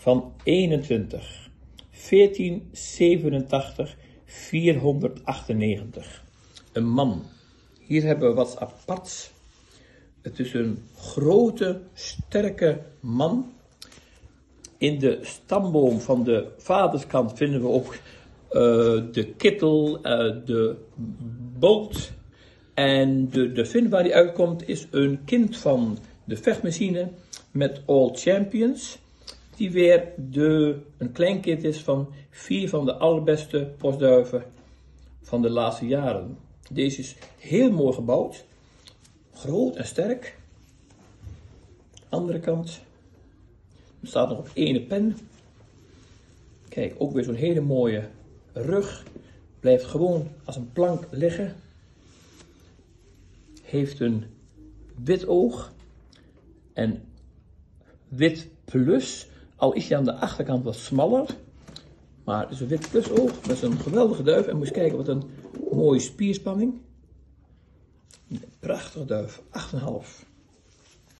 van 21, 1487, 498. Een man. Hier hebben we wat aparts. Het is een grote, sterke man. In de stamboom van de vaderskant vinden we ook uh, de kittel, uh, de boot. En de, de vin waar hij uitkomt is een kind van de vechtmachine met All Champions. Die weer de, een kleinkind is van vier van de allerbeste postduiven van de laatste jaren. Deze is heel mooi gebouwd. Groot en sterk. Andere kant. Er staat nog op ene pen. Kijk, ook weer zo'n hele mooie rug. Blijft gewoon als een plank liggen. Heeft een wit oog. En wit plus. Al is hij aan de achterkant wat smaller. Maar het is een wit plus oog met een geweldige duif. En moet je kijken wat een mooie spierspanning. Prachtige duif, 8,5.